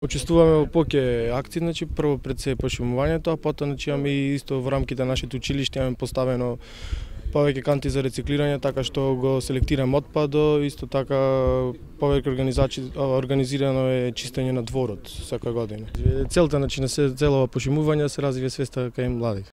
Почествуваме поке акции, значи прво пред се пошумувањето, а потоа значи имаме и исто во рамките на нашето училиште имаме поставено повеќе канти за рециклирање, така што го селектираме отпадо, исто така повеќе организаци... организирано е чистење на дворот секоја година. Целта значи на се целова пошумување се развива свеста кај младите.